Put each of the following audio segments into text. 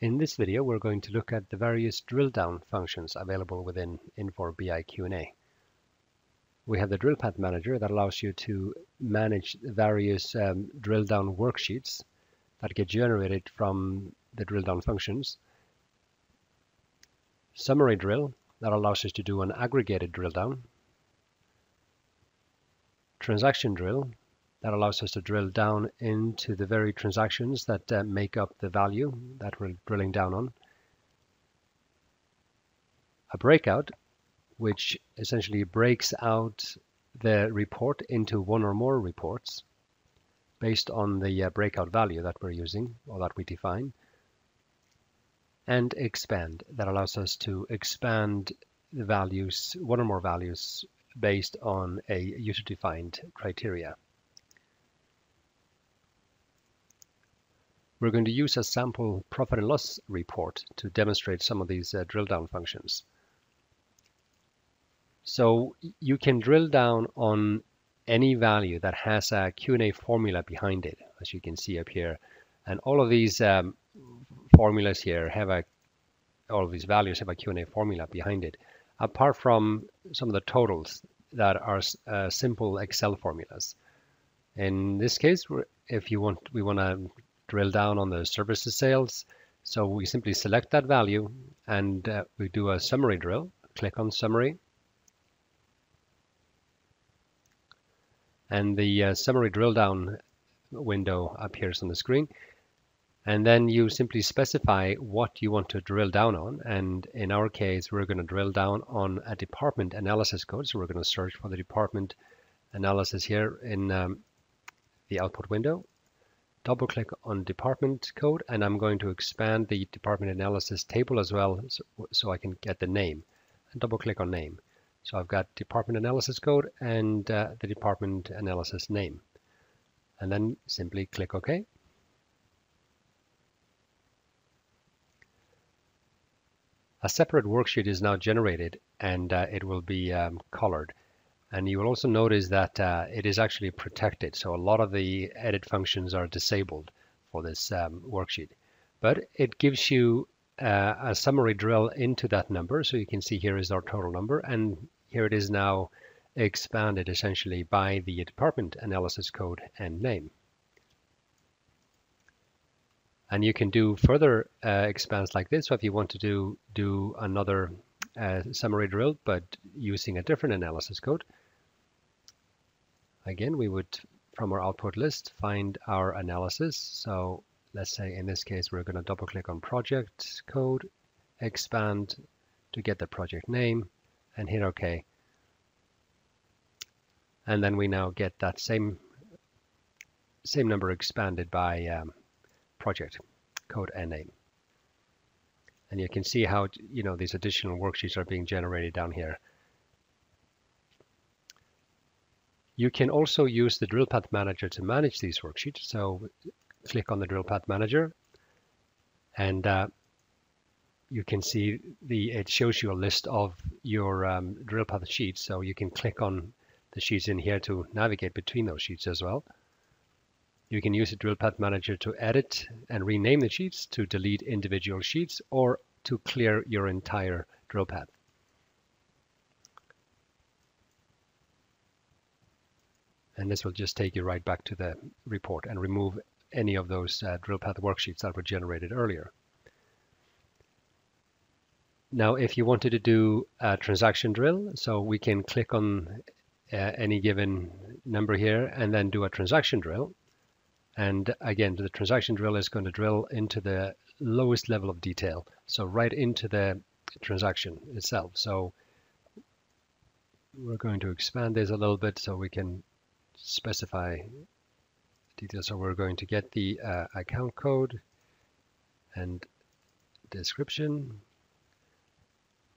In this video, we're going to look at the various drill down functions available within Infor BI Q&A. We have the drill path manager that allows you to manage various um, drill down worksheets that get generated from the drill down functions. Summary drill that allows us to do an aggregated drill down. Transaction drill that allows us to drill down into the very transactions that uh, make up the value that we're drilling down on. A breakout, which essentially breaks out the report into one or more reports based on the uh, breakout value that we're using or that we define. And expand, that allows us to expand the values, one or more values based on a user-defined criteria. We're going to use a sample profit and loss report to demonstrate some of these uh, drill down functions. So you can drill down on any value that has a Q&A formula behind it, as you can see up here. And all of these um, formulas here have a, all of these values have a Q&A formula behind it, apart from some of the totals that are uh, simple Excel formulas. In this case, if you want, we want to drill down on the services sales. So we simply select that value and uh, we do a summary drill. Click on summary. And the uh, summary drill down window appears on the screen. And then you simply specify what you want to drill down on. And in our case, we're going to drill down on a department analysis code. So we're going to search for the department analysis here in um, the output window double click on department code and I'm going to expand the department analysis table as well so, so I can get the name and double click on name. So I've got department analysis code and uh, the department analysis name. And then simply click OK. A separate worksheet is now generated and uh, it will be um, colored. And you will also notice that uh, it is actually protected. So a lot of the edit functions are disabled for this um, worksheet. But it gives you uh, a summary drill into that number. So you can see here is our total number. And here it is now expanded essentially by the department analysis code and name. And you can do further uh, expands like this. So if you want to do, do another uh, summary drill, but using a different analysis code, Again, we would, from our output list, find our analysis. So let's say in this case, we're going to double click on project code, expand to get the project name and hit OK. And then we now get that same same number expanded by um, project code and name. And you can see how you know these additional worksheets are being generated down here. You can also use the drill path manager to manage these worksheets. So click on the drill path manager and uh, you can see the it shows you a list of your um, drill path sheets. So you can click on the sheets in here to navigate between those sheets as well. You can use the drill path manager to edit and rename the sheets, to delete individual sheets, or to clear your entire drill path. And this will just take you right back to the report and remove any of those uh, drill path worksheets that were generated earlier. Now, if you wanted to do a transaction drill, so we can click on uh, any given number here and then do a transaction drill. And again, the transaction drill is going to drill into the lowest level of detail. So right into the transaction itself. So we're going to expand this a little bit so we can specify details. So we're going to get the uh, account code and description.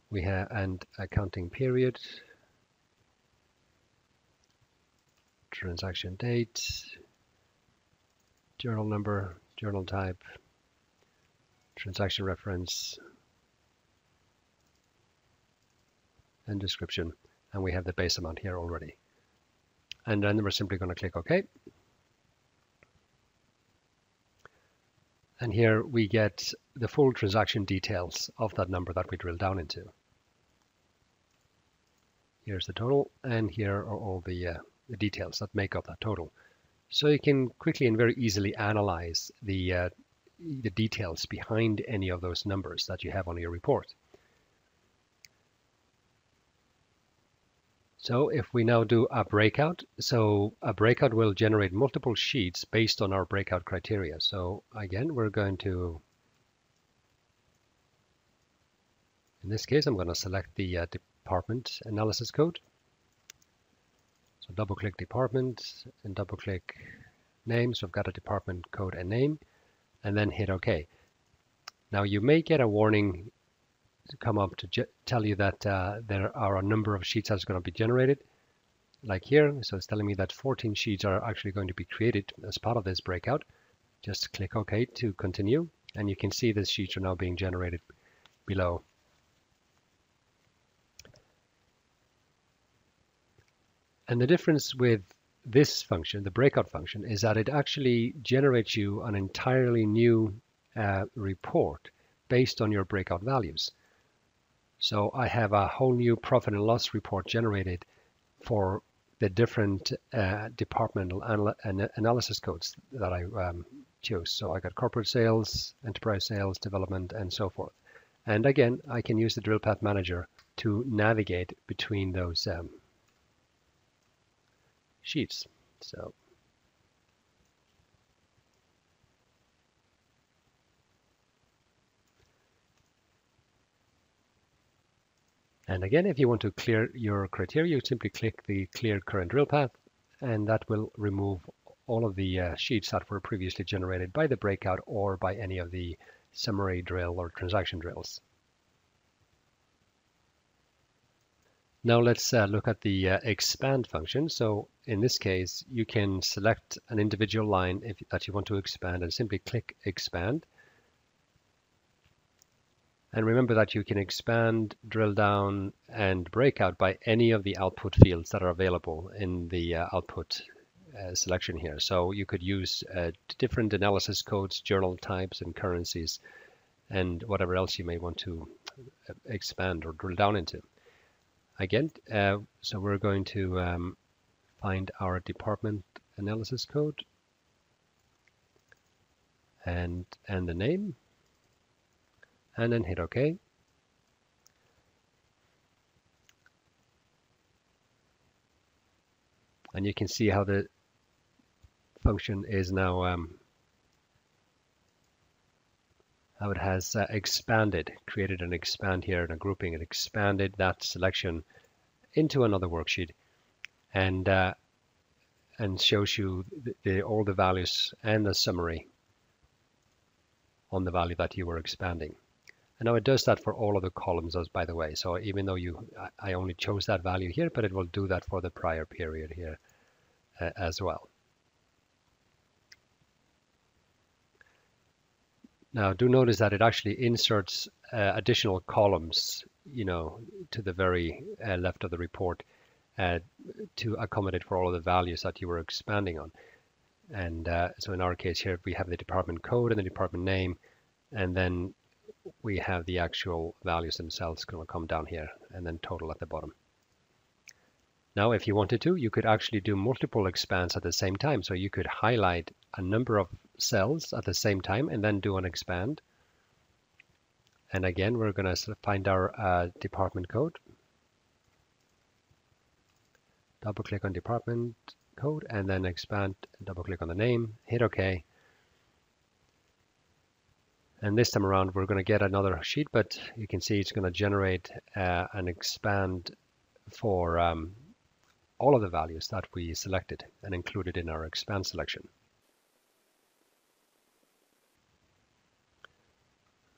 We have and accounting period, transaction date, journal number, journal type, transaction reference, and description. And we have the base amount here already and then we're simply going to click OK. And here we get the full transaction details of that number that we drill down into. Here's the total, and here are all the, uh, the details that make up that total. So you can quickly and very easily analyze the, uh, the details behind any of those numbers that you have on your report. So if we now do a breakout, so a breakout will generate multiple sheets based on our breakout criteria. So again, we're going to, in this case, I'm going to select the uh, department analysis code. So double click department and double click name. So I've got a department code and name and then hit OK. Now you may get a warning come up to tell you that uh, there are a number of sheets that's going to be generated like here. So it's telling me that 14 sheets are actually going to be created as part of this breakout. Just click OK to continue and you can see the sheets are now being generated below. And the difference with this function, the breakout function, is that it actually generates you an entirely new uh, report based on your breakout values. So I have a whole new profit and loss report generated for the different uh, departmental anal analysis codes that I um, chose. So I got corporate sales, enterprise sales, development, and so forth. And again, I can use the drill path manager to navigate between those um, sheets. So And again, if you want to clear your criteria, you simply click the clear current drill path, and that will remove all of the uh, sheets that were previously generated by the breakout or by any of the summary drill or transaction drills. Now let's uh, look at the uh, expand function. So in this case, you can select an individual line if, that you want to expand and simply click expand. And remember that you can expand, drill down, and break out by any of the output fields that are available in the uh, output uh, selection here. So you could use uh, different analysis codes, journal types, and currencies, and whatever else you may want to uh, expand or drill down into. Again, uh, so we're going to um, find our department analysis code and and the name and then hit OK. And you can see how the function is now um, how it has uh, expanded, created an expand here and a grouping and expanded that selection into another worksheet and uh, and shows you the, the, all the values and the summary on the value that you were expanding. And now it does that for all of the columns as by the way. So even though you, I only chose that value here, but it will do that for the prior period here uh, as well. Now do notice that it actually inserts uh, additional columns, you know, to the very uh, left of the report uh, to accommodate for all of the values that you were expanding on. And uh, so in our case here, we have the department code and the department name, and then we have the actual values themselves going to come down here and then total at the bottom. Now, if you wanted to, you could actually do multiple expands at the same time. So you could highlight a number of cells at the same time and then do an expand. And again, we're going to find our uh, department code. Double click on department code and then expand, double click on the name, hit OK. And this time around, we're going to get another sheet, but you can see it's going to generate uh, an expand for um, all of the values that we selected and included in our expand selection.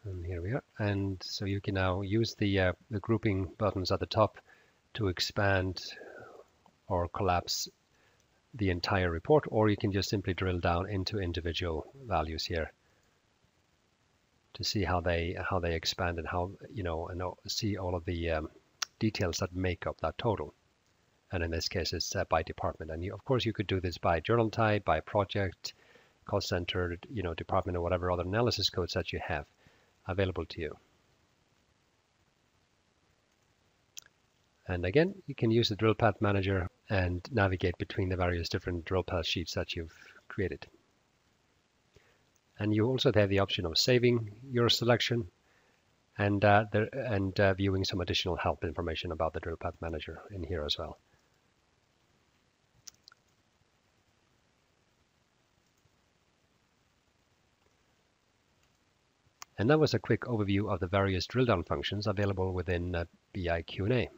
And here we are. And so you can now use the, uh, the grouping buttons at the top to expand or collapse the entire report, or you can just simply drill down into individual values here to see how they how they expand and how you know and see all of the um, details that make up that total. And in this case, it's uh, by department. And you, of course, you could do this by journal type, by project, cost center, you know, department or whatever other analysis codes that you have available to you. And again, you can use the drill path manager and navigate between the various different drill path sheets that you've created. And you also have the option of saving your selection and, uh, the, and uh, viewing some additional help information about the drill path manager in here as well. And that was a quick overview of the various drill down functions available within uh, BI Q&A.